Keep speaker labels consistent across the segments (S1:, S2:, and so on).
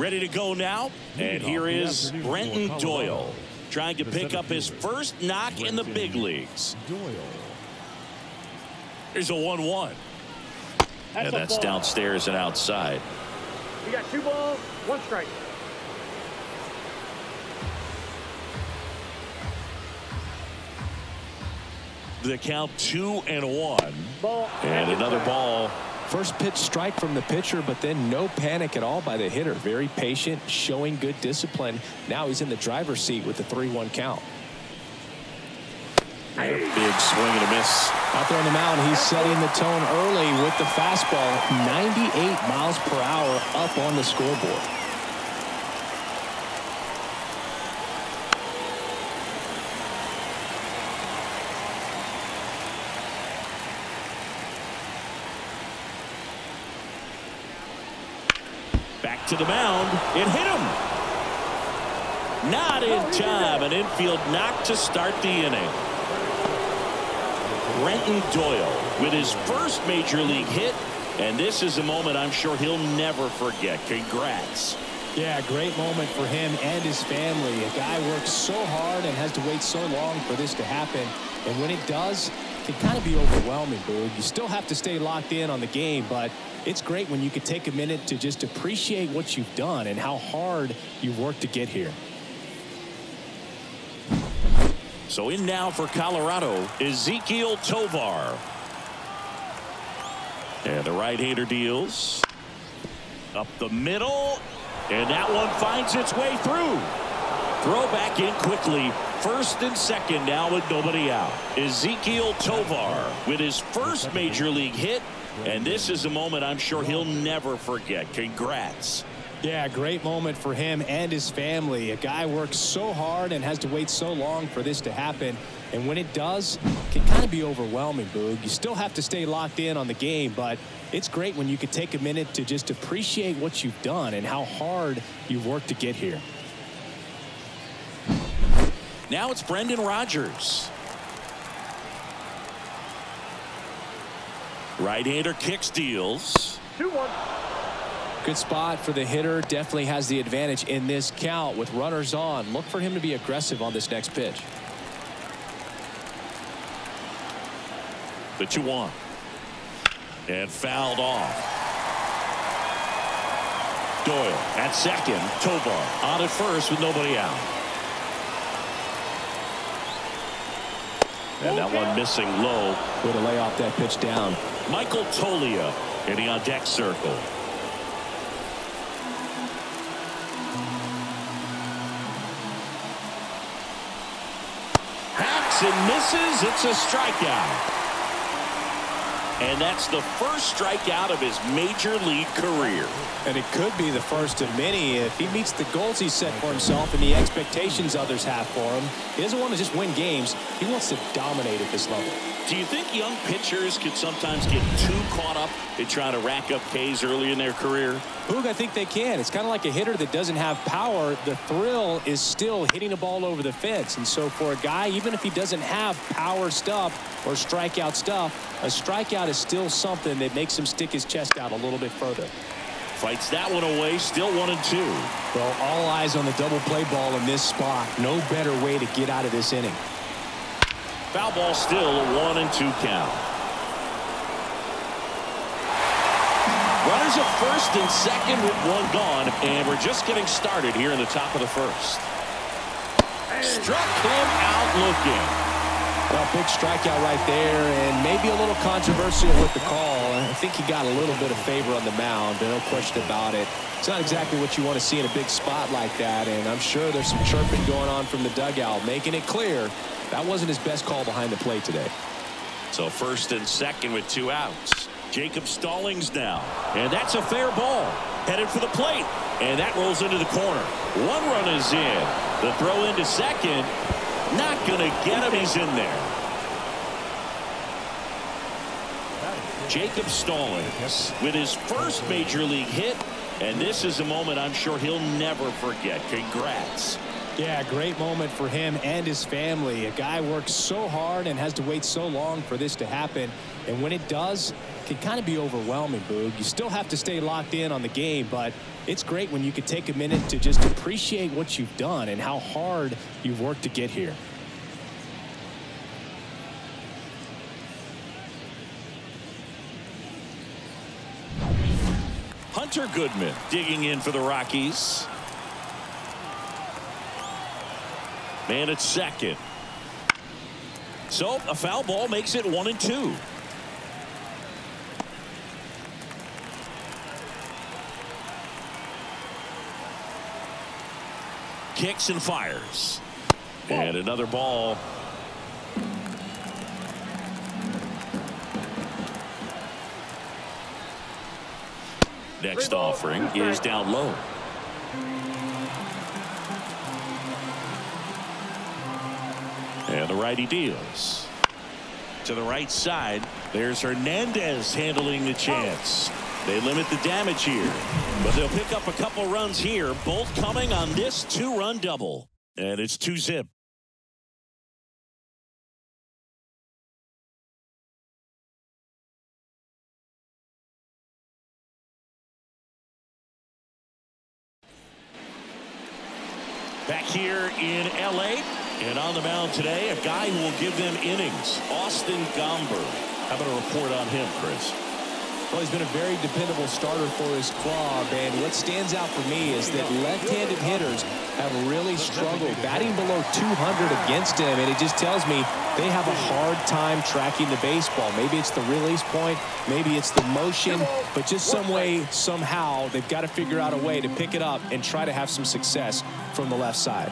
S1: Ready to go now. And here is Brenton Doyle trying to pick up his first knock in the big leagues. Here's a 1-1. And that's downstairs and outside.
S2: You got two balls, one strike.
S1: The count two and one.
S2: Ball.
S1: And another ball.
S3: First pitch strike from the pitcher, but then no panic at all by the hitter. Very patient, showing good discipline. Now he's in the driver's seat with the 3-1 count.
S1: And a big swing and a miss.
S3: Out there on the mound, he's setting the tone early with the fastball. 98 miles per hour up on the scoreboard.
S1: To the mound. It hit him. Not in time. An infield knock to start the inning. Brenton Doyle with his first major league hit. And this is a moment I'm sure he'll never forget. Congrats.
S3: Yeah, great moment for him and his family. A guy works so hard and has to wait so long for this to happen. And when it does, it can kind of be overwhelming, dude. You still have to stay locked in on the game, but it's great when you can take a minute to just appreciate what you've done and how hard you've worked to get here.
S1: So in now for Colorado, Ezequiel Tovar. And the right-hander deals. Up the middle. And that one finds its way through. Throw back in quickly. First and second now with nobody out. Ezequiel Tovar with his first major league hit. And this is a moment I'm sure he'll never forget. Congrats.
S3: Yeah, great moment for him and his family. A guy works so hard and has to wait so long for this to happen. And when it does, it can kind of be overwhelming, Boog. You still have to stay locked in on the game, but it's great when you can take a minute to just appreciate what you've done and how hard you've worked to get here.
S1: Now it's Brendan Rodgers. Right-hander kicks deals.
S2: 2-1.
S3: Good spot for the hitter. Definitely has the advantage in this count with runners on. Look for him to be aggressive on this next pitch.
S1: The 2-1. And fouled off. Doyle at second. Tovar on at first with nobody out. And that one missing low.
S3: Way to lay off that pitch down.
S1: Michael Toglia hitting on deck circle. Hacks and misses. It's a strikeout. And that's the first strikeout of his major league career.
S3: And it could be the first of many if he meets the goals he set for himself and the expectations others have for him. He doesn't want to just win games. He wants to dominate at this level.
S1: Do you think young pitchers could sometimes get too caught up in trying to rack up Ks early in their career?
S3: Boog, I think they can. It's kind of like a hitter that doesn't have power. The thrill is still hitting a ball over the fence. And so for a guy, even if he doesn't have power stuff or strikeout stuff, a strikeout is still something that makes him stick his chest out a little bit further.
S1: Fights that one away, still one and two.
S3: Well, all eyes on the double play ball in this spot. No better way to get out of this inning.
S1: Foul ball still a one and two count. Runners at first and second with one gone, and we're just getting started here in the top of the first. Struck him out looking.
S3: Well, big strikeout right there, and maybe a little controversial with the call. I think he got a little bit of favor on the mound, but no question about it. It's not exactly what you want to see in a big spot like that, and I'm sure there's some chirping going on from the dugout, making it clear that wasn't his best call behind the plate today.
S1: So first and second with two outs. Jacob Stallings now. And that's a fair ball. Headed for the plate. And that rolls into the corner. One run is in. The throw into second. Not going to get him. He's in there. Jacob Stallings with his first major league hit. And this is a moment I'm sure he'll never forget. Congrats.
S3: Yeah, great moment for him and his family. A guy works so hard and has to wait so long for this to happen. And when it does, it can kind of be overwhelming, Boog. You still have to stay locked in on the game, but it's great when you can take a minute to just appreciate what you've done and how hard you've worked to get here.
S1: Hunter Goodman digging in for the Rockies. Man at second. So a foul ball makes it one and two. Kicks and fires. And another ball. Next offering is down low. Righty deals. To the right side. There's Hernandez handling the chance. They limit the damage here. But they'll pick up a couple runs here. Both coming on this two-run double. And it's two zip. Back here in L.A. On the mound today, a guy who will give them innings, Austin Gomber. How about a report on him, Chris?
S3: Well, he's been a very dependable starter for his club, and what stands out for me is that left-handed hitters have really struggled batting below 200 against him, and it just tells me they have a hard time tracking the baseball. Maybe it's the release point, maybe it's the motion, but just some way, somehow, they've got to figure out a way to pick it up and try to have some success from the left side.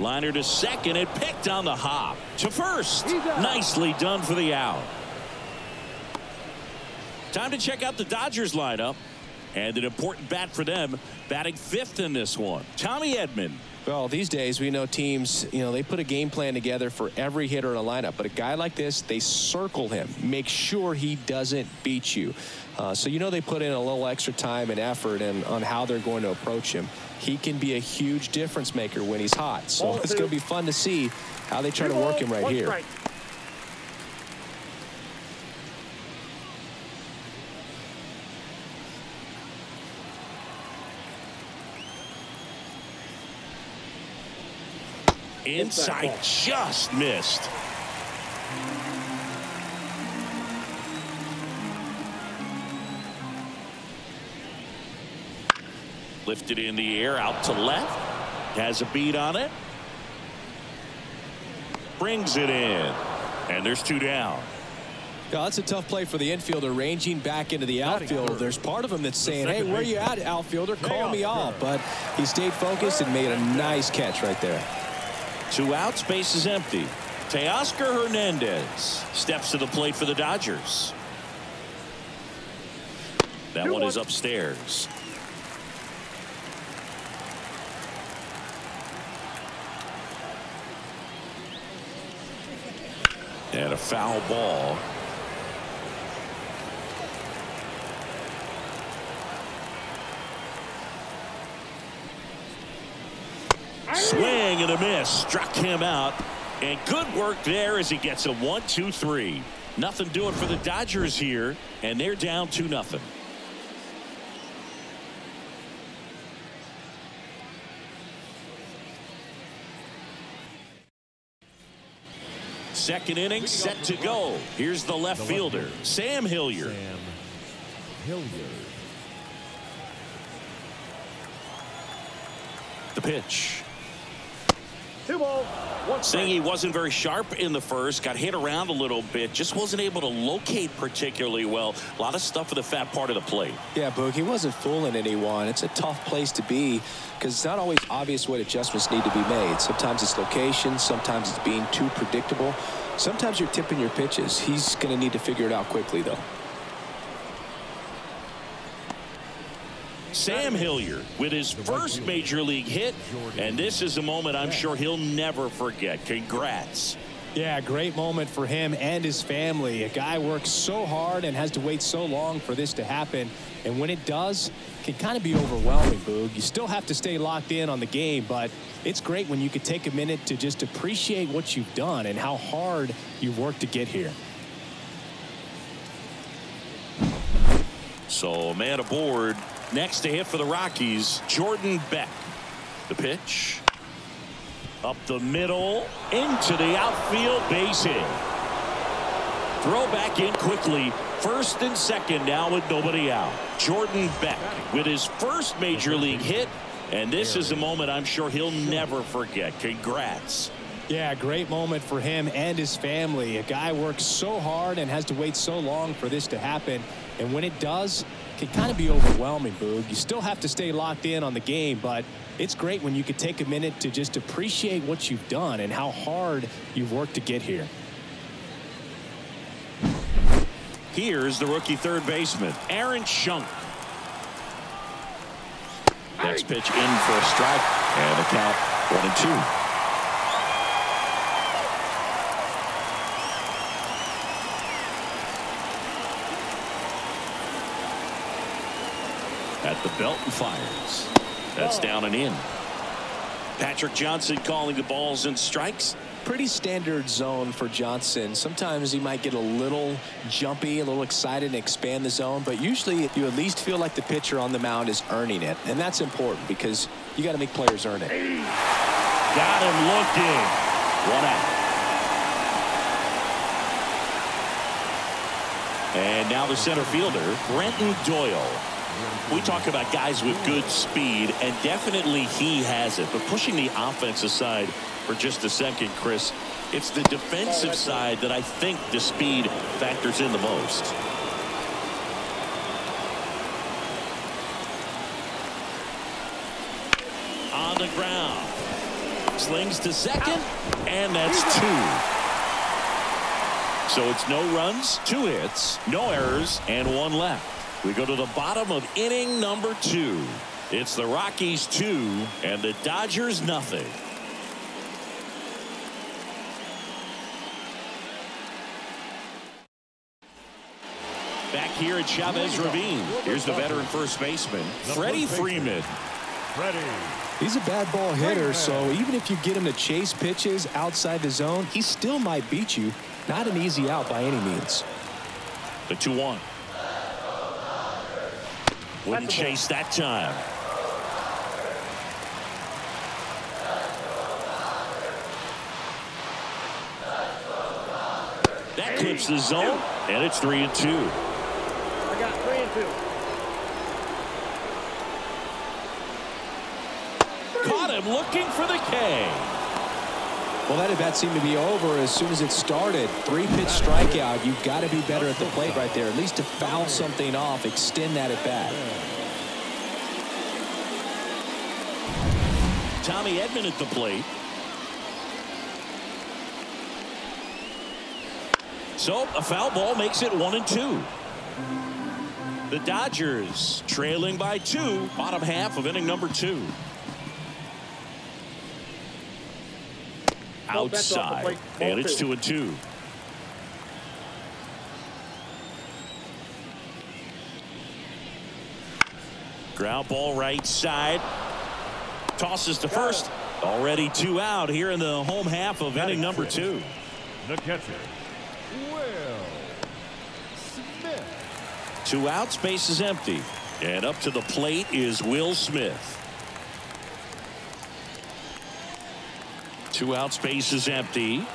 S1: Liner to second and picked on the hop to first. Nicely done for the out. Time to check out the Dodgers lineup. And an important bat for them, batting fifth in this one. Tommy Edman
S3: Well, these days we know teams, you know, they put a game plan together for every hitter in a lineup. But a guy like this, they circle him, make sure he doesn't beat you. Uh, so you know they put in a little extra time and effort and on how they're going to approach him. He can be a huge difference maker when he's hot. So it's going to be fun to see how they try to work him right here.
S1: Inside just missed. Lifted in the air out to left. Has a beat on it. Brings it in. And there's two down.
S3: Yeah, that's a tough play for the infielder ranging back into the outfield. There's part of him that's saying, hey, where you at, outfielder? Call me off. But he stayed focused and made a nice catch right there.
S1: Two outs, base is empty. Teoscar Hernandez steps to the plate for the Dodgers. That one is upstairs. And a foul ball. Swing and a miss. Struck him out. And good work there as he gets a one, two, three. Nothing doing for the Dodgers here. And they're down 2 nothing. Second inning set to go. Here's the left fielder, Sam Hilliard.
S4: Sam Hilliard.
S1: The pitch.
S2: Two ball, one
S1: Saying he wasn't very sharp in the first, got hit around a little bit, just wasn't able to locate particularly well. A lot of stuff for the fat part of the plate.
S3: Yeah, Boog, he wasn't fooling anyone. It's a tough place to be because it's not always obvious what adjustments need to be made. Sometimes it's location, sometimes it's being too predictable. Sometimes you're tipping your pitches. He's going to need to figure it out quickly, though.
S1: Sam Hilliard with his first major league hit, and this is a moment I'm sure he'll never forget. Congrats.
S3: Yeah, great moment for him and his family. A guy works so hard and has to wait so long for this to happen. And when it does, it can kind of be overwhelming, Boog. You still have to stay locked in on the game, but it's great when you could take a minute to just appreciate what you've done and how hard you've worked to get here.
S1: So man aboard. Next to hit for the Rockies, Jordan Beck. The pitch. Up the middle, into the outfield base hit. Throw back in quickly. First and second now with nobody out. Jordan Beck with his first major league hit. And this is a moment I'm sure he'll never forget. Congrats.
S3: Yeah, great moment for him and his family. A guy works so hard and has to wait so long for this to happen. And when it does, it can kind of be overwhelming, Boog. You still have to stay locked in on the game, but it's great when you could take a minute to just appreciate what you've done and how hard you've worked to get here.
S1: Here's the rookie third baseman, Aaron Schunk. Next pitch in for a strike and a count one and two. At the belt and fires. That's oh. down and in. Patrick Johnson calling the balls and strikes.
S3: Pretty standard zone for Johnson. Sometimes he might get a little jumpy, a little excited and expand the zone, but usually if you at least feel like the pitcher on the mound is earning it. And that's important because you got to make players earn it.
S1: Got him looking. One out. And now the center fielder, Brenton Doyle. We talk about guys with good speed, and definitely he has it. But pushing the offense aside for just a second, Chris, it's the defensive side that I think the speed factors in the most. On the ground. Slings to second, and that's two. So it's no runs, two hits, no errors, and one left. We go to the bottom of inning number two. It's the Rockies two and the Dodgers nothing. Back here at Chavez Ravine. Here's the veteran first baseman, Freddie Freeman.
S4: Freddie.
S3: He's a bad ball hitter, so even if you get him to chase pitches outside the zone, he still might beat you. Not an easy out by any means.
S1: The 2 1. Wouldn't chase that time. That clips the zone, and it's 3 and 2.
S2: I got three and two.
S1: Caught him looking for the K.
S3: Well, that at bat seemed to be over as soon as it started. Three pitch strikeout. You've got to be better at the plate right there, at least to foul something off, extend that at bat.
S1: Tommy Edman at the plate. So a foul ball makes it one and two. The Dodgers trailing by two, bottom half of inning number two.
S2: No, that's off the
S1: Outside, and it's
S2: two.
S1: two and two. Ground ball right side. Tosses to first. Already two out here in the home half of inning number two.
S4: The catcher. Will Smith.
S1: Two outs, space is empty. And up to the plate is Will Smith. Two out, space is empty.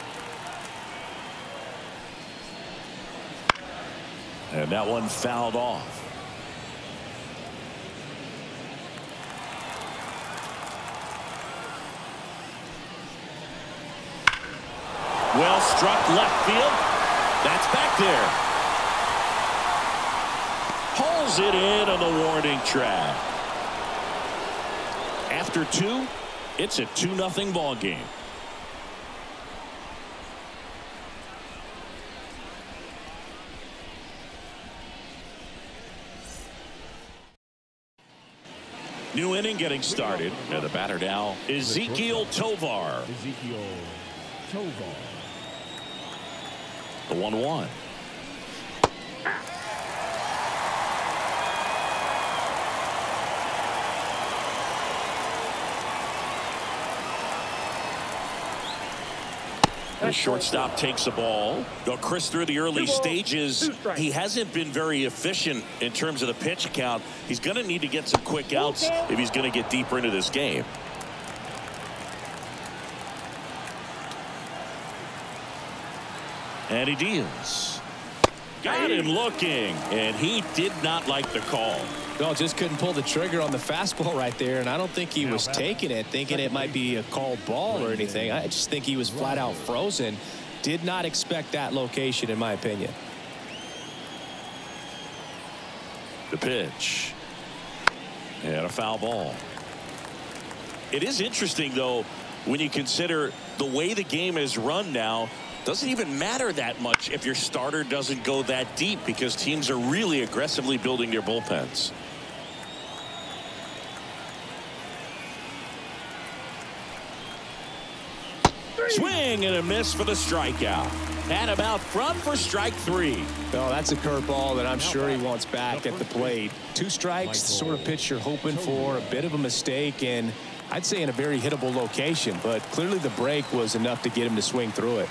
S1: And that one fouled off. Well struck left field. That's back there. Pulls it in on the warning track. After two, it's a 2 nothing ball game. New inning getting started. And the batter now, Ezequiel Tovar.
S4: Ezequiel Tovar.
S1: The 1 1. The shortstop takes the ball. Go Chris through the early stages. He hasn't been very efficient in terms of the pitch count. He's going to need to get some quick outs if he's going to get deeper into this game. And he deals. Got him looking, and he did not like the call.
S3: No, just couldn't pull the trigger on the fastball right there, and I don't think he was taking it, thinking it might be a called ball or anything. I just think he was flat out frozen. Did not expect that location, in my opinion.
S1: The pitch. And a foul ball. It is interesting, though, when you consider the way the game is run now, doesn't even matter that much if your starter doesn't go that deep because teams are really aggressively building their bullpens. Swing and a miss for the strikeout. And out front for strike three.
S3: Well, that's a curveball that I'm sure he wants back at the plate. Two strikes, the sort of pitch you're hoping for, a bit of a mistake, and I'd say in a very hittable location, but clearly the break was enough to get him to swing through it.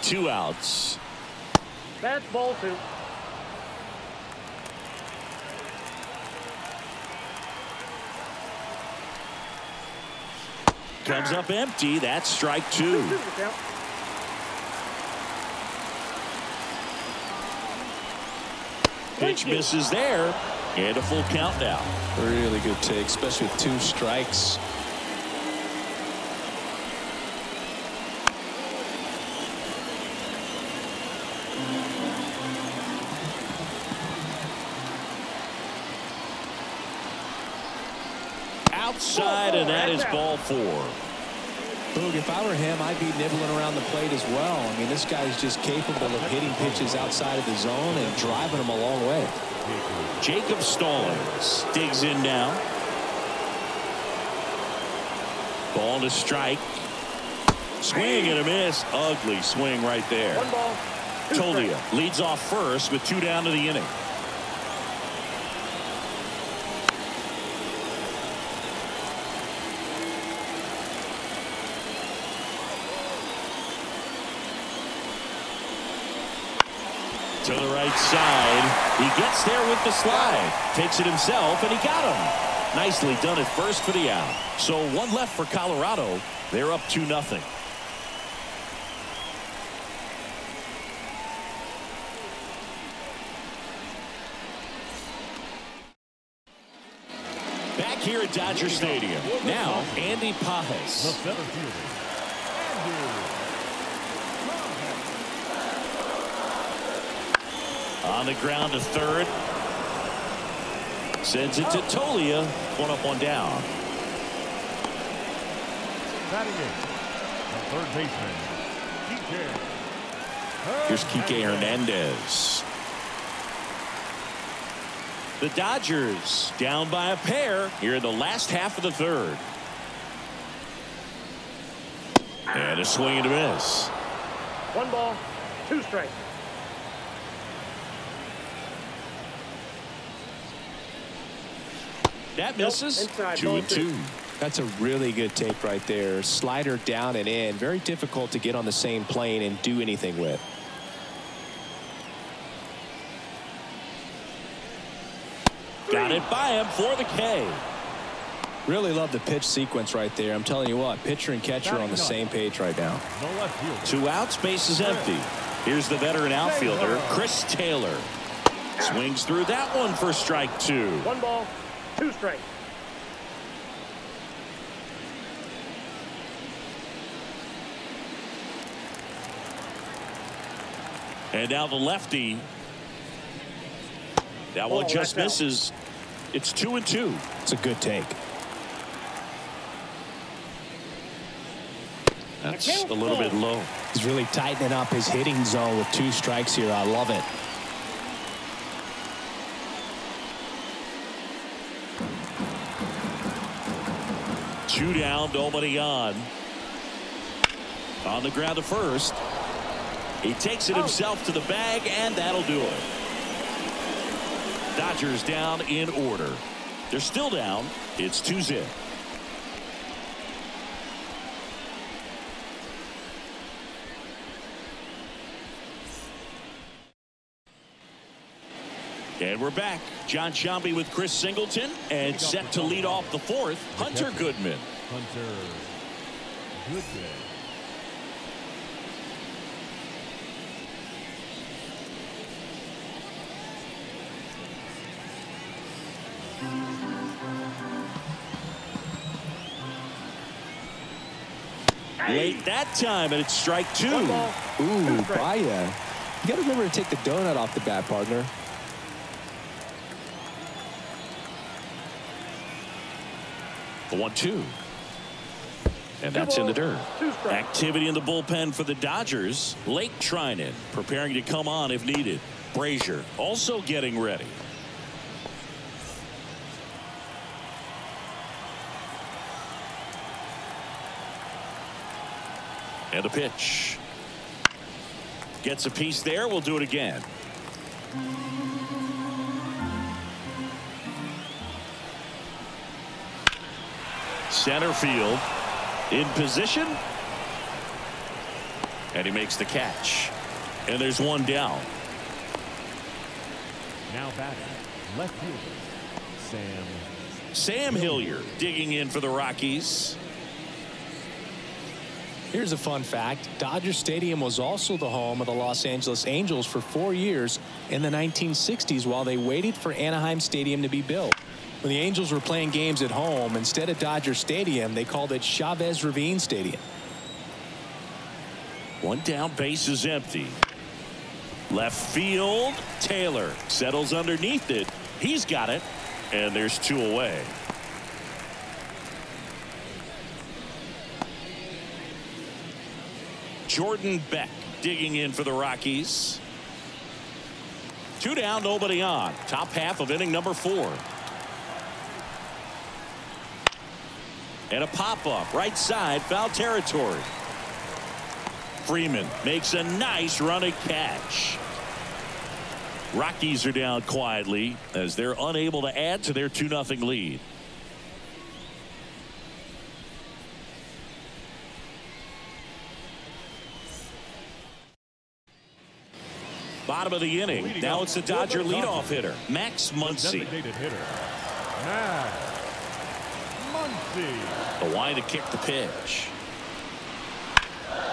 S1: Two outs.
S2: That's ball two.
S1: Comes up empty. That's strike two.
S2: Two to count.
S1: Pitch misses there. And a full count now.
S3: Really good take, especially with two strikes.
S1: Outside, and that is ball four.
S3: Boog, if I were him, I'd be nibbling around the plate as well. I mean, this guy's just capable of hitting pitches outside of the zone and driving them a long way.
S1: Jacob Stallings digs in now. Ball to strike. Swing and a miss. Ugly swing right there.
S2: One ball. Two strikes.
S1: Toglia leads off first with two down to the inning. The right side. He gets there with the slide. Takes it himself, and he got him. Nicely done at first for the out. So one left for Colorado. They're up 2 nothing. Back here at Dodger Stadium. Now, Andy
S4: The
S1: Pages.
S4: center fielder. Andy.
S1: On the ground to third. Sends it to Toglia. One up, one down.
S4: Batting in. Third baseman. Kike.
S1: Here's Kike Hernandez. The Dodgers down by a pair here in the last half of the third. And a swing and a miss.
S2: One ball. Two strikes.
S1: That misses.
S2: inside,
S1: Two and
S2: two.
S1: two.
S3: That's a really good take right there. Slider down and in. Very difficult to get on the same plane and do anything with.
S1: Got it by him for the K.
S3: Really love the pitch sequence right there. I'm telling you what, pitcher and catcher are on the same page right now.
S4: The left fielder.
S1: Two outs, base is empty. Here's the veteran outfielder, Chris Taylor. Swings through that one for strike two.
S2: One ball. Two strikes.
S1: And now the lefty. That one
S2: Oh,
S1: just
S2: that's out.
S1: misses. It's two and two.
S3: It's a good take.
S1: That's a little bit low.
S3: He's really tightening up his hitting zone with two strikes here. I love it.
S1: Two down, nobody on. On the ground to first. He takes it himself to the bag, and that'll do it. Dodgers down in order. They're still down. It's 2 zip. And we're back. John Sciambi with Chris Singleton and set to lead off the fourth, Hunter Goodman.
S4: Hunter Goodman.
S1: Late that time, and it's strike two.
S3: Ooh,
S2: two strikes.
S3: Baya. You got to remember to take the donut off the bat, partner.
S1: The one two. And that's in the dirt. Activity in the bullpen for the Dodgers. Blake Treinen preparing to come on if needed. Brasier also getting ready. And a pitch. Gets a piece there. We'll do it again. Center field in position. And he makes the catch. And there's one down.
S4: Now batting. Left fielder. Sam.
S1: Sam Hilliard digging in for the Rockies.
S3: Here's a fun fact. Dodger Stadium was also the home of the Los Angeles Angels for four years in the 1960s while they waited for Anaheim Stadium to be built. When the Angels were playing games at home, instead of Dodger Stadium, they called it Chavez Ravine Stadium.
S1: One down, base is empty. Left field, Taylor settles underneath it. He's got it. And there's two away. Jordan Beck digging in for the Rockies. Two down, nobody on. Top half of inning number four. And a pop-up right side foul territory. Freeman makes a nice running catch. Rockies are down quietly as they're unable to add to their 2 0 lead. Bottom of the inning. Now it's the Dodger leadoff hitter, Max Muncy.
S4: Designated hitter. Max
S1: The wine to kick the pitch.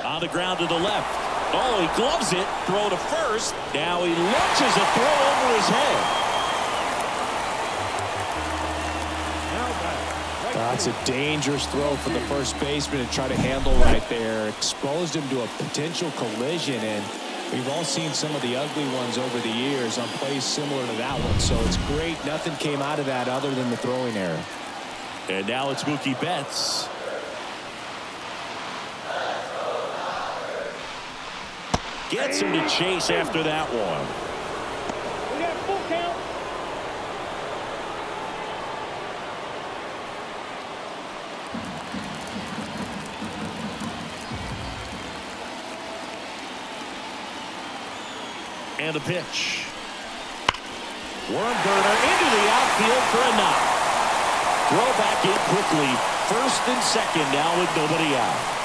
S1: On the ground to the left. Oh, he gloves it. Throw to first. Now he launches a throw over his head.
S4: Now batting. Right
S3: That's a dangerous throw for the first baseman to try to handle right there. Exposed him to a potential collision, and we've all seen some of the ugly ones over the years on plays similar to that one. So it's great. Nothing came out of that other than the throwing error.
S1: And now it's Mookie Betts. Gets him to chase after that one.
S2: We got full count.
S1: And a pitch. Worm burner into the outfield for a knock. Throw back in quickly. First and second now with nobody out.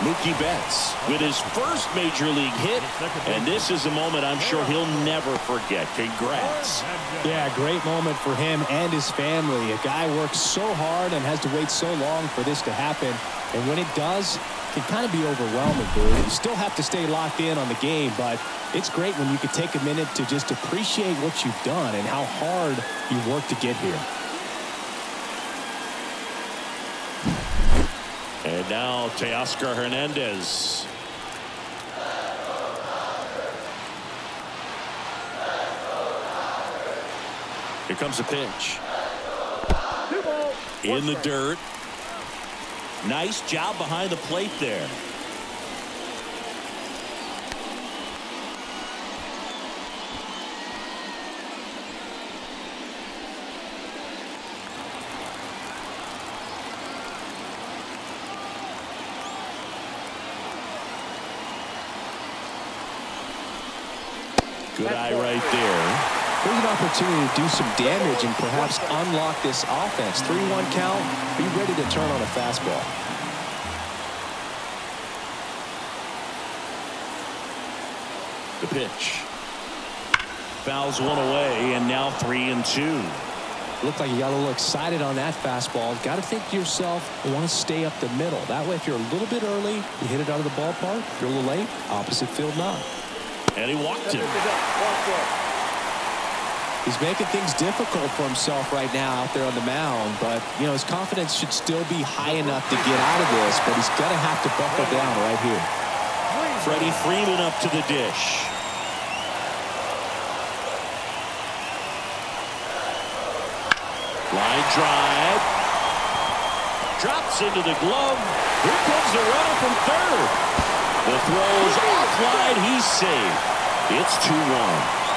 S1: Mookie Betts with his first major league hit. And this is a moment I'm sure he'll never forget. Congrats.
S3: Yeah, great moment for him and his family. A guy works so hard and has to wait so long for this to happen. And when it does, it can kind of be overwhelming, dude. You still have to stay locked in on the game, but it's great when you can take a minute to just appreciate what you've done and how hard you worked to get here.
S1: Now Teoscar Hernandez. Here comes a pitch. In the dirt. Nice job behind the plate there. Good eye right there.
S3: Here's an opportunity to do some damage and perhaps unlock this offense. 3-1 count. Be ready to turn on a fastball.
S1: The pitch. Fouls one away, and now three and two.
S3: Looked like you got a little excited on that fastball. Got to think to yourself, you want to stay up the middle. That way, if you're a little bit early, you hit it out of the ballpark. If you're a little late, opposite field not.
S1: And he walked him.
S3: He's making things difficult for himself right now out there on the mound, but you know his confidence should still be high enough to get out of this, but he's going to have to buckle down right here.
S1: Freddie Freeman up to the dish. Line drive. Drops into the glove. Here comes the runner from third. The throw's offline. He's safe. It's 2-1.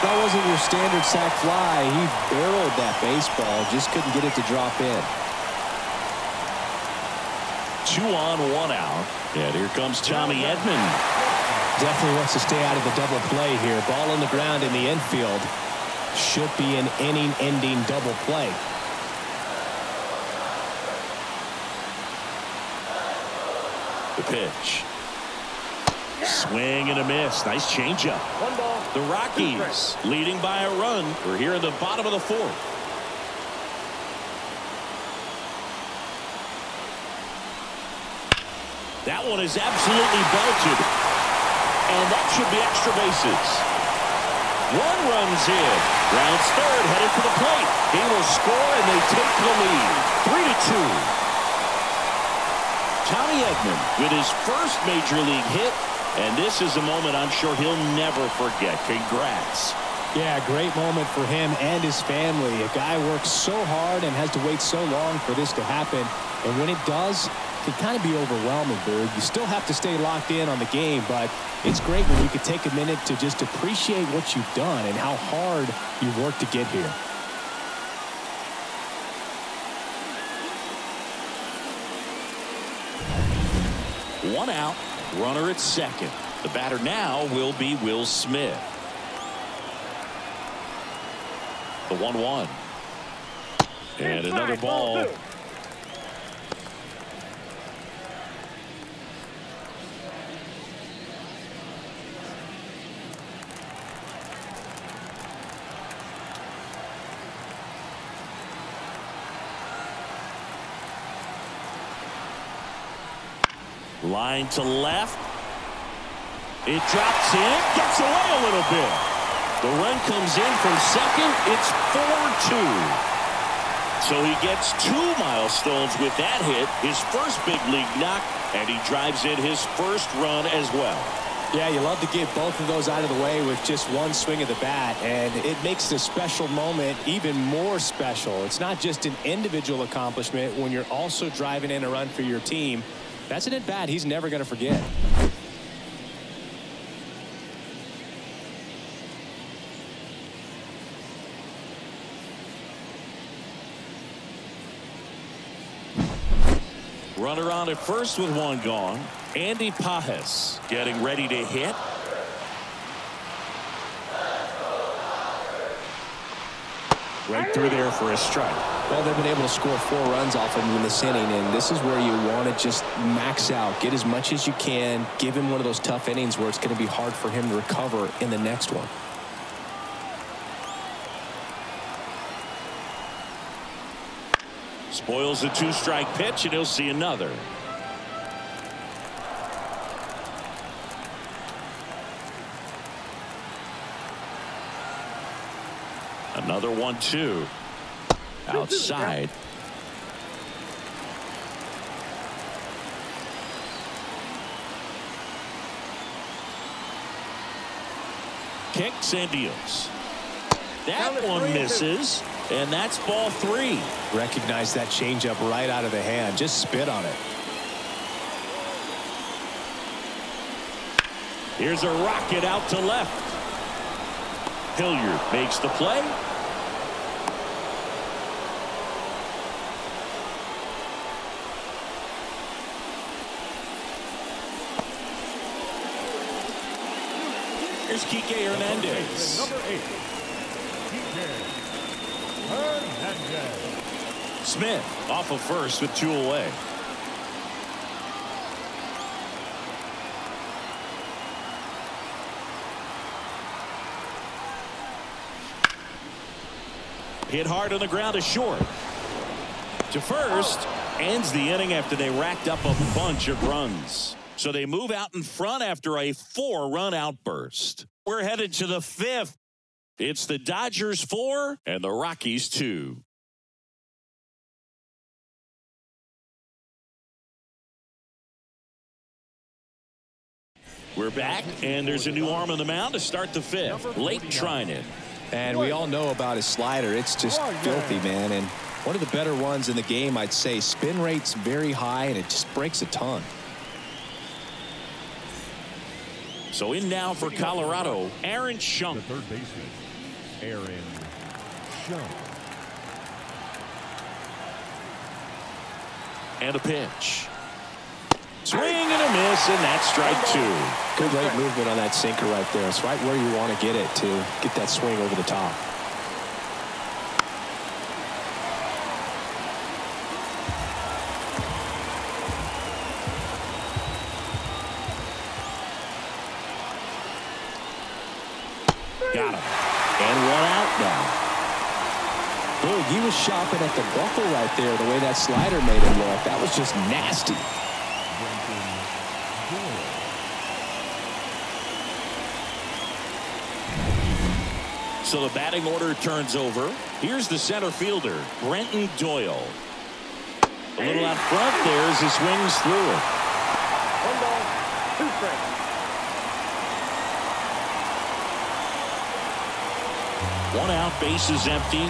S3: That wasn't your standard sac fly. He barreled that baseball, just couldn't get it to drop in.
S1: Two on, one out. And here comes Tommy Edman.
S3: Definitely wants to stay out of the double play here. Ball on the ground in the infield. Should be an inning-ending double play.
S1: The pitch. Swing and a miss. Nice changeup.
S2: One ball.
S1: The Rockies leading by a run. We're here in the bottom of the fourth. That one is absolutely belted. And that should be extra bases. One runs in. Rounds third, headed for the plate. He will score, and they take the lead. Three to two. Tommy Edman with his first major league hit and this is a moment I'm sure he'll never forget. Congrats.
S3: Yeah, great moment for him and his family. A guy works so hard and has to wait so long for this to happen. And when it does, it can kind of be overwhelming, Boog. You still have to stay locked in on the game, but it's great when you can take a minute to just appreciate what you've done and how hard you worked to get here.
S1: One out. Runner at second. The batter now will be Will Smith. The 1-1. And another ball. Line to left. It drops in, gets away a little bit. The run comes in from second. It's 4-2. So he gets two milestones with that hit, his first big league knock, and he drives in his first run as well.
S3: Yeah, you love to get both of those out of the way with just one swing of the bat, and it makes the special moment even more special. It's not just an individual accomplishment when you're also driving in a run for your team. That's an at bat he's never going to forget.
S1: Runner on at first with one gone. Andy Pages getting ready to hit. Right through there for a strike.
S3: Well, they've been able to score four runs off of him in this inning, and this is where you want to just max out, get as much as you can, give him one of those tough innings where it's going to be hard for him to recover in the next one.
S1: Spoils the two-strike pitch, and he'll see another. Another one-two. Outside. Kicks and deals. That one misses, and that's ball three.
S3: Recognize that changeup right out of the hand. Just spit on it.
S1: Here's a rocket out to left. Hilliard makes the play. Here's Kike Hernandez.
S4: Number eight, Kike Hernandez.
S1: Smith off of first with two away. Hit hard on the ground to short. To first. Ends the inning after they racked up a bunch of runs. So they move out in front after a four-run outburst. We're headed to the fifth. It's the Dodgers four and the Rockies two. We're back, and there's a new arm on the mound to start the fifth. Blake Treinen.
S3: And we all know about his slider. It's just oh, filthy, man. And one of the better ones in the game, I'd say. Spin rate's very high, and it just breaks a ton.
S1: So in now for Colorado, Aaron
S4: The third baseman, Aaron Schunk.
S1: And a pitch. Swing and a miss, and that's strike two.
S3: Good late movement on that sinker right there. It's right where you want to get it to get that swing over the top.
S1: Got him. And one out now.
S3: Boy, he was shopping at the buckle right there, the way that slider made him look. That was just nasty.
S1: So the batting order turns over. Here's the center fielder, Brenton Doyle. A little out front there as he swings through it.
S2: One ball, two strikes.
S1: One out, base is empty.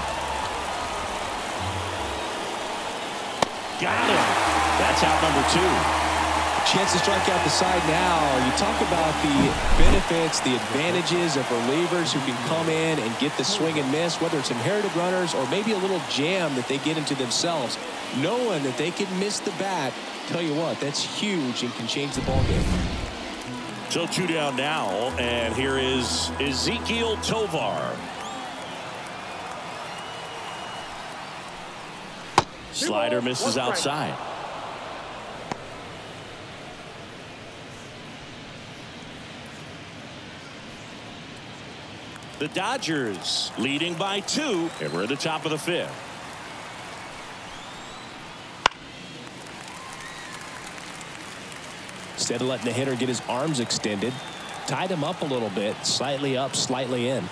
S1: Got him. That's out number two.
S3: Chance to strike out the side now. You talk about the benefits, the advantages of relievers who can come in and get the swing and miss, whether it's inherited runners or maybe a little jam that they get into themselves. Knowing that they can miss the bat, tell you what, that's huge and can change the ball game.
S1: So two down now, and here is Ezequiel Tovar. Slider misses outside. The Dodgers leading by two, and we're at the top of the fifth.
S3: Instead of letting the hitter get his arms extended, tied him up a little bit, slightly up, slightly in.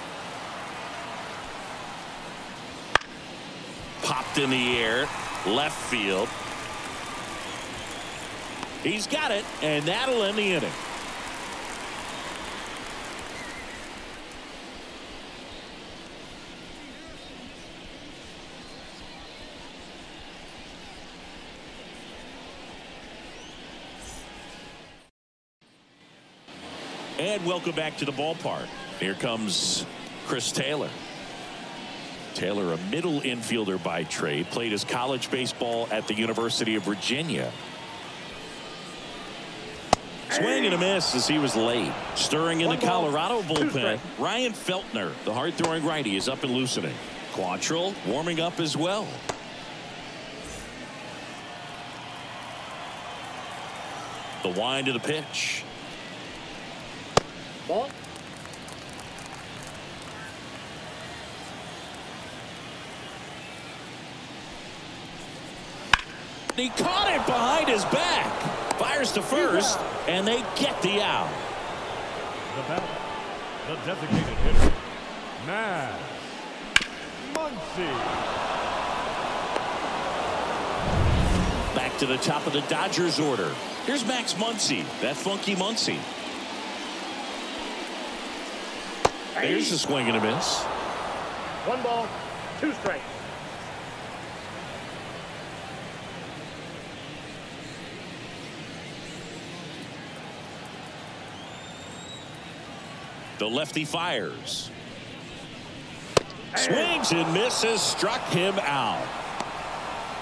S1: Popped in the air, left field. He's got it, and that'll end the inning. And welcome back to the ballpark. Here comes Chris Taylor. Taylor, a middle infielder by trade, played his college baseball at the University of Virginia. Swing and a miss as he was late. Stirring in the
S2: ball,
S1: Colorado bullpen. Ryan Feltner, the hard-throwing righty, is up and loosening. Quantrill warming up as well. The wind of the pitch.
S2: Ball,
S1: He caught it behind his back. Fires to first, and they get the out.
S4: The batter, the designated hitter, Matt Muncy.
S1: Back to the top of the Dodgers order. Here's Max Muncy, that funky Muncy. There's a swing and a miss.
S2: one ball, two strikes.
S1: The lefty fires. Swings and misses, struck him out.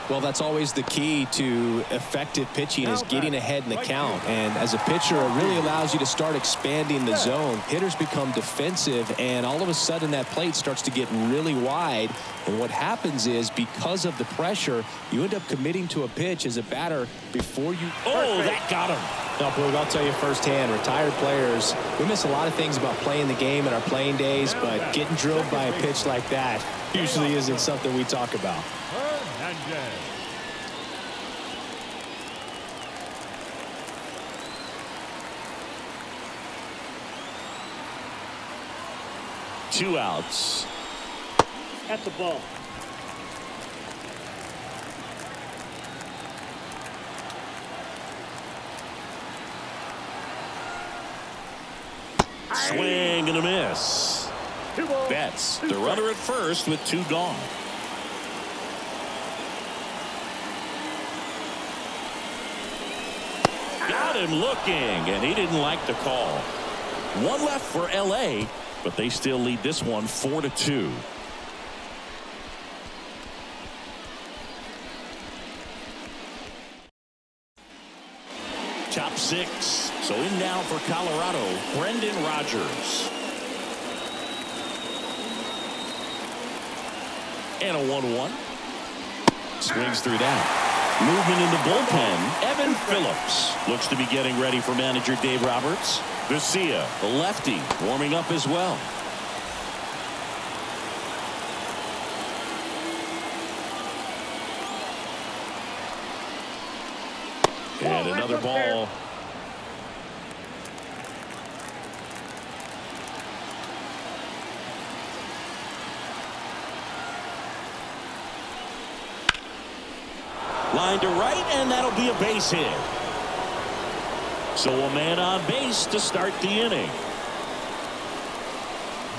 S3: Well, that's always the key to effective pitching is getting ahead in the count. And as a pitcher, it really allows you to start expanding the zone. Hitters become defensive, and all of a sudden that plate starts to get really wide. And what happens is because of the pressure, you end up committing to a pitch as a batter before you.
S1: Oh, that got him.
S3: Now, Boog, I'll tell you firsthand, retired players, we miss a lot of things about playing the game in our playing days, but getting drilled by a pitch like that usually isn't something we talk about.
S1: Two outs.
S2: That's a ball.
S1: Swing and a miss.
S2: Two balls.
S1: Betts,
S2: two
S1: the runner at first with two gone. Got him looking, and he didn't like the call. One left for L.A., but they still lead this one four to two. Top six. So in now for Colorado, Brendan Rodgers. And a 1-1. Swings through that. Movement in the bullpen. Evan Phillips looks to be getting ready for manager Dave Roberts. Garcia, the lefty, warming up as well. And another ball. Line to right, and that'll be a base hit. So a man on base to start the inning.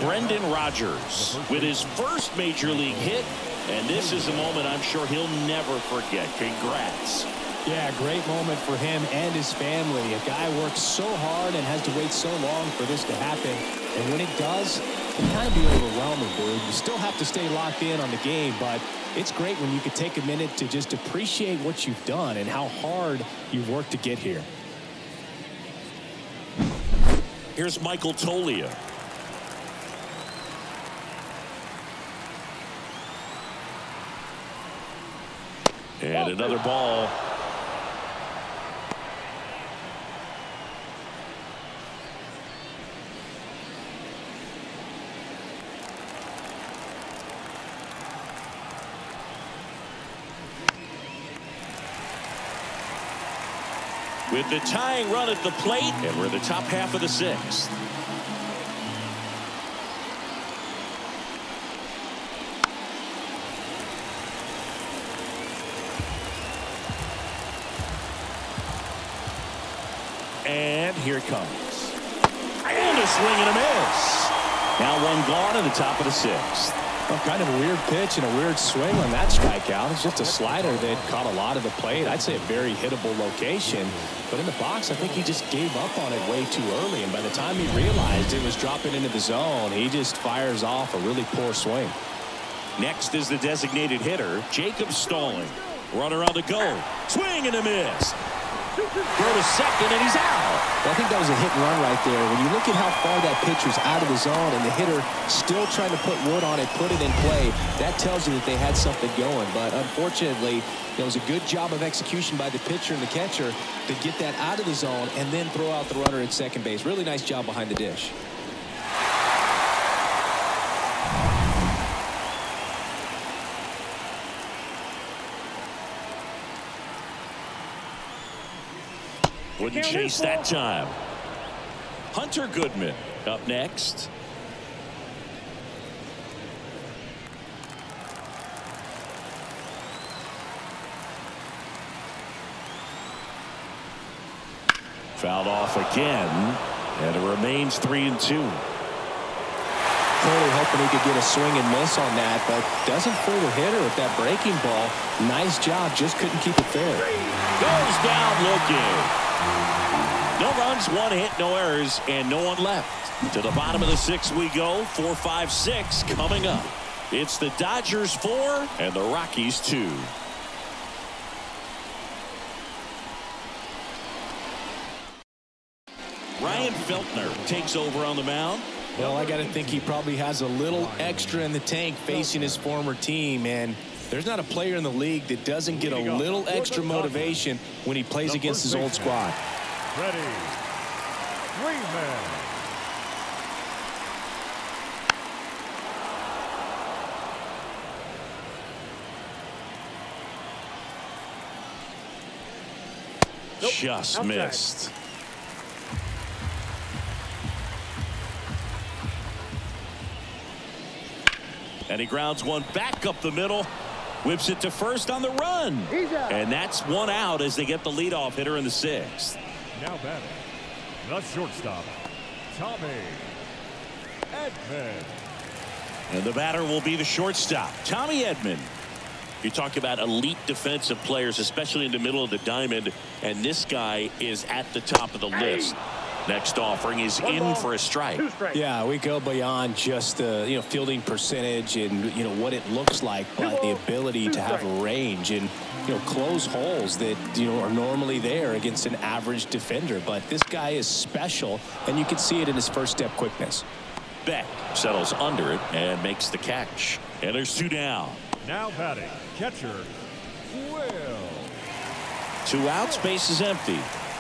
S1: Brendan Rodgers with his first major league hit, and this is a moment I'm sure he'll never forget. Congrats.
S3: Yeah, great moment for him and his family. A guy works so hard and has to wait so long for this to happen. And when it does, it can kind of be overwhelming, dude. You still have to stay locked in on the game, but it's great when you can take a minute to just appreciate what you've done and how hard you've worked to get here.
S1: Here's Michael Toglia. And another ball. With the tying run at the plate, and we're in the top half of the sixth. And here comes. And a swing and a miss. Now one gone in the top of the sixth.
S3: Well, kind of a weird pitch and a weird swing on that strikeout. It's just a slider that caught a lot of the plate. I'd say a very hittable location. But in the box, I think he just gave up on it way too early. And by the time he realized it was dropping into the zone, he just fires off a really poor swing.
S1: Next is the designated hitter, Jacob Stalling. Runner on the go. Swing and a miss. To and he's out.
S3: Well, I think that was a hit and run right there. When you look at how far that pitcher's out of the zone and the hitter still trying to put wood on it, put it in play, that tells you that they had something going. But unfortunately, it was a good job of execution by the pitcher and the catcher to get that out of the zone and then throw out the runner at second base. Really nice job behind the dish.
S1: Wouldn't chase that time. Hunter Goodman up next. Fouled off again, and it remains three and two.
S3: Clearly hoping he could get a swing and miss on that, but doesn't fool the hitter with that breaking ball. Nice job, just couldn't keep it fair.
S1: Goes down looking. No runs, one hit, no errors, and no one left. To the bottom of the sixth we go. Four, five, six coming up. It's the Dodgers four and the Rockies two. Ryan Feltner takes over on the mound.
S3: Well, I got to think he probably has a little extra in the tank facing his former team, and there's not a player in the league that doesn't get a little extra motivation when he plays against his old squad.
S4: Ready. Freeman.
S1: Just
S2: Outside.
S1: missed. And he grounds one back up the middle. Whips it to first on the run. And that's one out as they get the leadoff hitter in the sixth.
S4: Now batting. The shortstop. Tommy. Edman.
S1: And the batter will be the shortstop, Tommy Edman. You talk about elite defensive players, especially in the middle of the diamond, and this guy is at the top of the list. Next offering is
S2: One
S1: in
S2: ball,
S1: for a strike.
S3: Yeah, we go beyond just the you know fielding percentage and you know what it looks like, but the ability to have range and you know close holes that you know are normally there against an average defender. But this guy is special, and you can see it in his first step quickness.
S1: Beck settles under it and makes the catch. And there's two down.
S4: Now batting. Catcher. Will.
S1: Two outs, base is empty.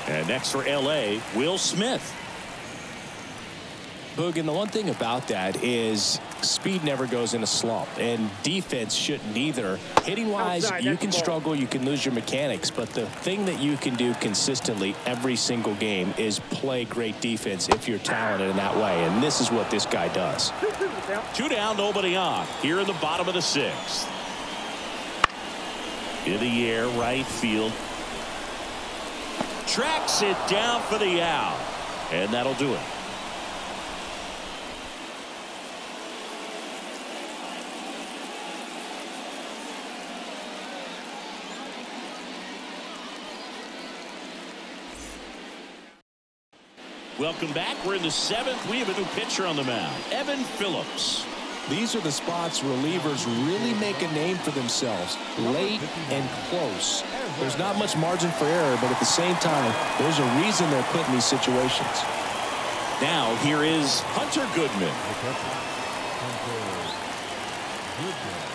S1: And next for L.A., Will Smith.
S3: Boog, and the one thing about that is speed never goes in a slump, and defense shouldn't either. Hitting wise,
S2: Outside,
S3: you can struggle, you can lose your mechanics, but the thing that you can do consistently every single game is play great defense if you're talented in that way, and this is what this guy does.
S2: Two, two, it's out.
S1: Two down, nobody on. Here in the bottom of the sixth. In the air, right field. Tracks it down for the out. And that'll do it. Welcome back. We're in the seventh. We have a new pitcher on the mound. Evan Phillips.
S3: These are the spots relievers really make a name for themselves, late and close. There's not much margin for error, but at the same time, there's a reason they're put in these situations.
S1: Now here is Hunter Goodman.
S4: The catcher. Hunter. Goodman.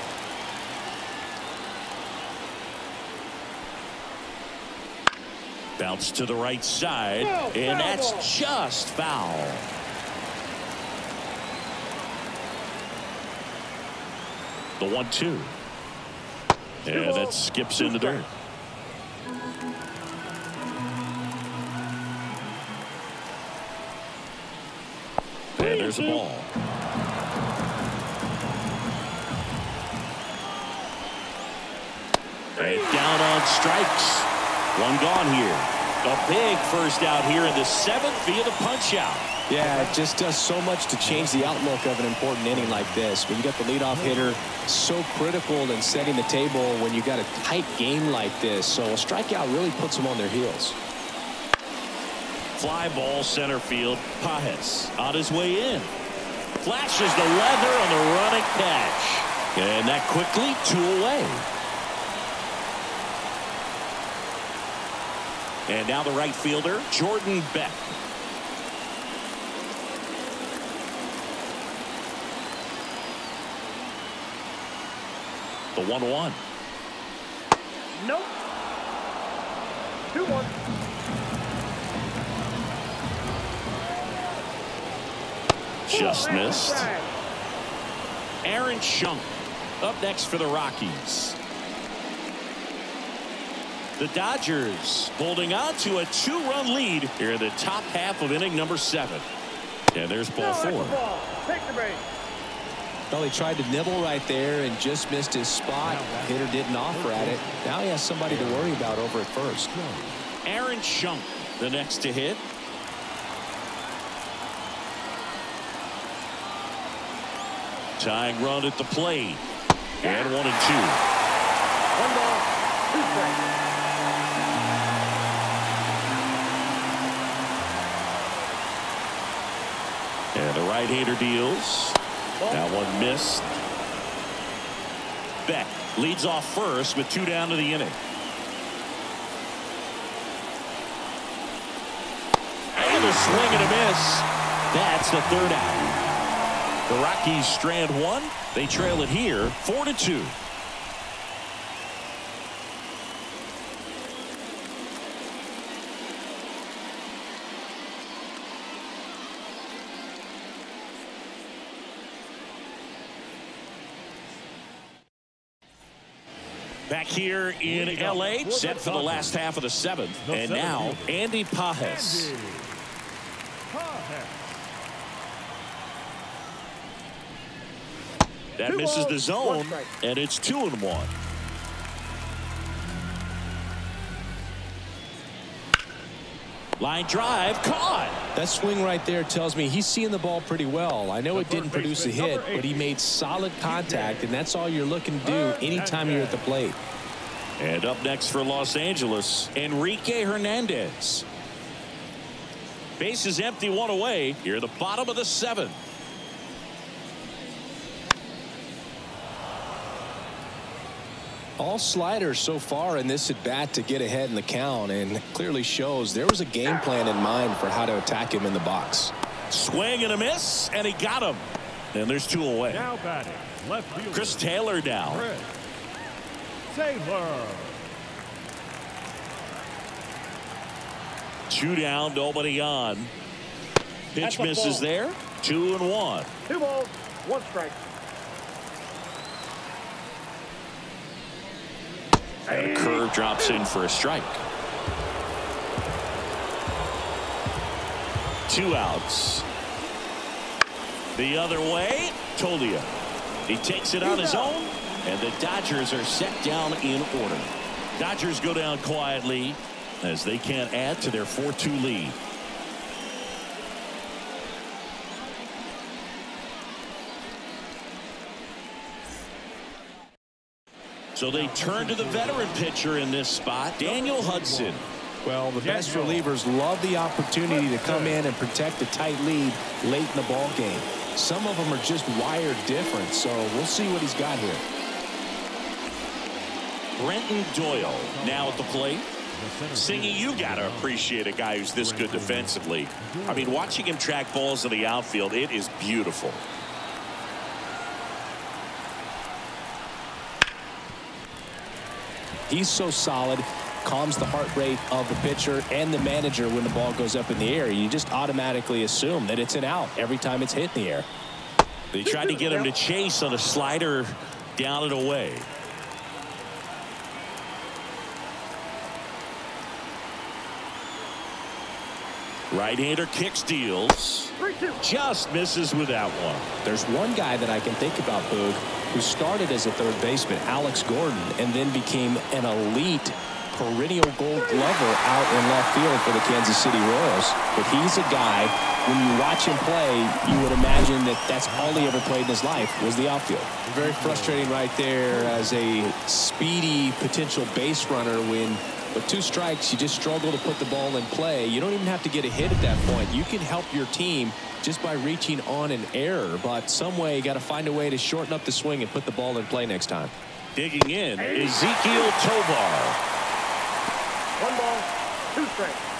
S1: Bounce to the right side,
S2: No,
S1: and that's
S2: ball.
S1: just foul. The one-two. And that skips in the dirt. And there's a ball. And down on strikes. One gone here. A big first out here in the seventh via the punch out.
S3: Yeah, it just does so much to change the outlook of an important inning like this. When you got the leadoff hitter so critical in setting the table when you got a tight game like this. So a strikeout really puts them on their heels.
S1: Fly ball center field. Pages on his way in. Flashes the leather on the running catch. And that quickly two away. And now the right fielder, Jordan Beck. The 1 1.
S2: Nope. Two, one.
S1: Just missed. Aaron Schunk up next for the Rockies. The Dodgers holding on to a two-run lead here in the top half of inning number seven. And there's ball
S2: No, that's the
S1: four.
S2: ball. Take the base.
S3: Well, he tried to nibble right there and just missed his spot. Hitter didn't offer at it. Now he has somebody to worry about over at first.
S1: Aaron Schunk, the next to hit. Tying run at the plate. And one and two.
S2: One ball. Two strikes.
S1: And the right-hander deals. That one missed. Beck leads off first with two down to the inning. And a swing and a miss. That's the third out. The Rockies strand one. They trail it here, four to two. Here in L.A., set for the last half of the seventh. And now, Andy Pages.
S4: Andy Pages.
S1: That misses the zone, and it's two and one. Line drive, caught.
S3: That swing right there tells me he's seeing the ball pretty well. I know it didn't produce a hit, but he made solid contact, and that's all you're looking to do anytime you're at the plate.
S1: And up next for Los Angeles, Enrique Hernandez. Base is empty, one away. Here, the bottom of the seventh.
S3: All sliders so far in this at bat to get ahead in the count, and clearly shows there was a game plan in mind for how to attack him in the box.
S1: Swing and a miss, and he got him. And there's two away.
S4: Now batting. Left fielder.
S1: Chris Taylor down.
S4: Chris Taylor.
S1: Two down, nobody on. Pitch misses
S2: ball.
S1: there. Two and one.
S2: Two balls, one strike.
S1: And a curve drops in for a strike. Two outs. The other way, Toglia. He takes it on his own, and the Dodgers are set down in order. Dodgers go down quietly as they can't add to their 4-2 lead. So they turn to the veteran pitcher in this spot, Daniel Hudson.
S3: Well, the best relievers love the opportunity to come in and protect a tight lead late in the ball game. Some of them are just wired different, so we'll see what he's got here.
S1: Brenton Doyle now at the plate. Singy, you got to appreciate a guy who's this good defensively. I mean, watching him track balls in the outfield, it is beautiful.
S3: He's so solid, calms the heart rate of the pitcher and the manager when the ball goes up in the air. You just automatically assume that it's an out every time it's hit in the air.
S1: They tried to get him to chase on a slider down and away. Right-hander kicks deals. Just misses with that one.
S3: There's one guy that I can think about, Boog, who started as a third baseman, Alex Gordon, and then became an elite perennial gold glover out in left field for the Kansas City Royals. But he's a guy, when you watch him play, you would imagine that that's all he ever played in his life was the outfield. Very frustrating right there as a speedy potential base runner when with two strikes, you just struggle to put the ball in play. You don't even have to get a hit at that point. You can help your team just by reaching on an error, but some way you got to find a way to shorten up the swing and put the ball in play next time.
S1: Digging in, Ezequiel Tovar.
S2: One ball, two strikes.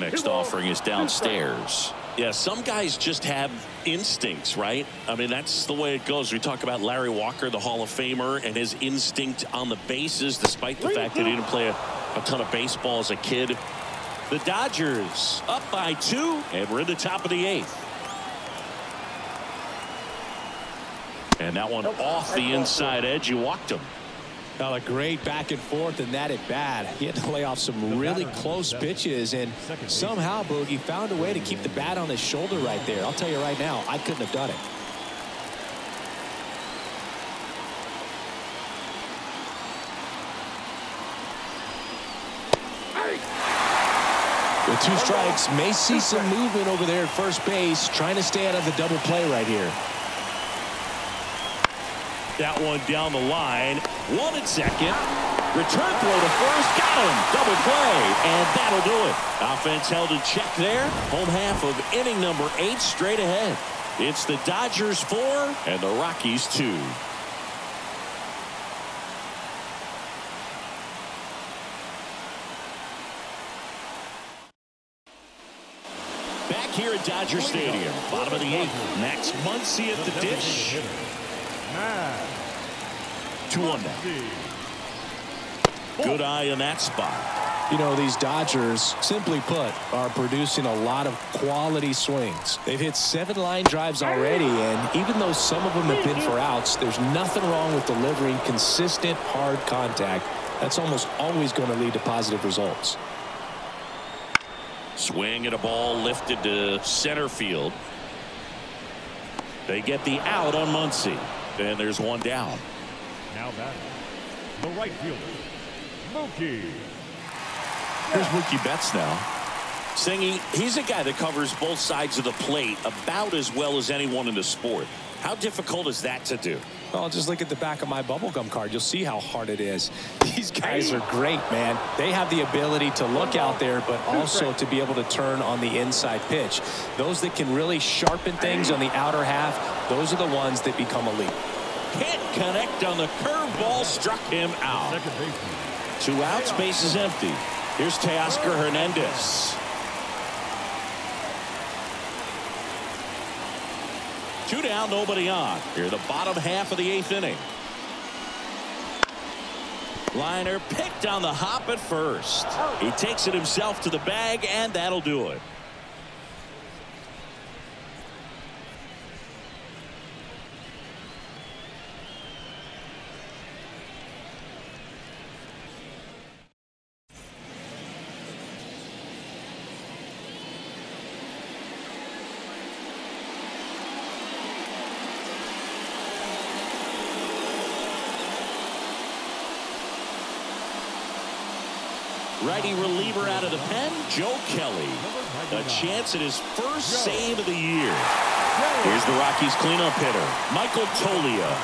S1: Next offering is downstairs. Yeah, some guys just have instincts, right? I mean, that's the way it goes. We talk about Larry Walker, the Hall of Famer, and his instinct on the bases, despite the fact that he didn't play a, a ton of baseball as a kid. The Dodgers up by two, and we're in the top of the eighth. And that one off the inside edge. You walked him.
S3: Well, a great back and forth and that at bat. He had to lay off some really close pitches and somehow Boogie found a way to keep the bat on his shoulder right there. I'll tell you right now, I couldn't have done it. With two strikes, may see some movement over there at first base, trying to stay out of the double play right here.
S1: That one down the line. One at second. Return throw to first. Got him. Double play. And that'll do it. Offense held in check there. Home half of inning number eight straight ahead. It's the Dodgers four and the Rockies two. Back here at Dodger Stadium, bottom of the eighth. Max Muncy at the dish.
S4: Max
S1: 2 1 now. Good eye on that spot.
S3: You know, these Dodgers, simply put, are producing a lot of quality swings. They've hit seven line drives already, and even though some of them have been for outs, there's nothing wrong with delivering consistent, hard contact. That's almost always going to lead to positive results.
S1: Swing and a ball lifted to center field. They get the out on Muncy. And there's one down.
S4: Now batting. The right fielder, Mookie.
S1: Here's Mookie Betts now. Singy, he's a guy that covers both sides of the plate about as well as anyone in the sport. How difficult is that to do?
S3: Well, just look at the back of my bubblegum card. You'll see how hard it is. These guys are great, man. They have the ability to look out there, but also to be able to turn on the inside pitch. Those that can really sharpen things on the outer half, those are the ones that become elite.
S1: Can't connect on the curveball, struck him out. Two outs, base is empty. Here's Teoscar Hernandez. Two down, nobody on. Here, the bottom half of the eighth inning. Liner picked on the hop at first. He takes it himself to the bag, and that'll do it. Righty reliever out of the pen, Joe Kelly. A chance at his first save of the year. Here's the Rockies cleanup hitter, Michael Toglia.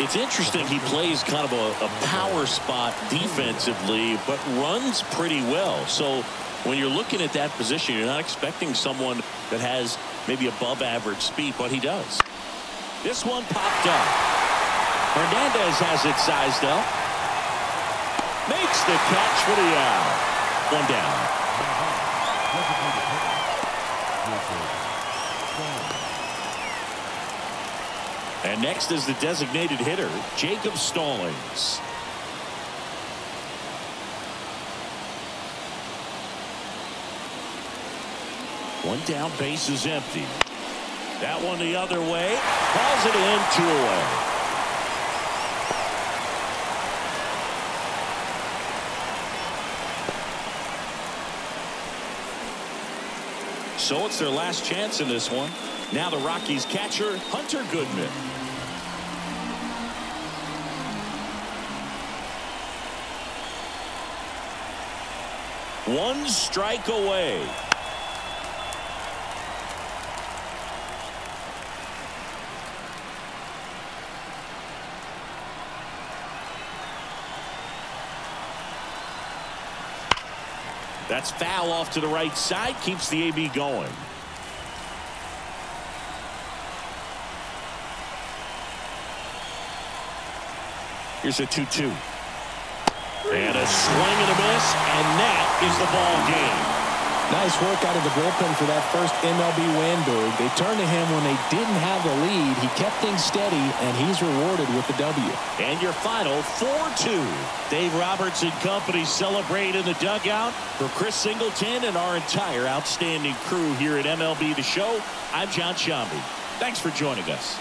S1: It's interesting he plays kind of a, a power spot defensively, but runs pretty well. So when you're looking at that position, you're not expecting someone that has maybe above average speed, but he does. This one popped up. Hernandez has it sized up. Makes the catch for the out. One down. And next is the designated hitter, Jacob Stallings. One down, base is empty. That one the other way. Calls it in, two away. So it's their last chance in this one. Now the Rockies catcher, Hunter Goodman. One strike away. That's foul off to the right side. Keeps the AB going. Here's a 2-2. And a swing and a miss, and that is the ball game.
S3: Nice work out of the bullpen for that first MLB win, Boog. They turned to him when they didn't have the lead. He kept things steady, and he's rewarded with the W.
S1: And your final 4-2. Dave Roberts and company celebrate in the dugout. For Chris Singleton and our entire outstanding crew here at MLB The Show, I'm Jon Sciambi. Thanks for joining us.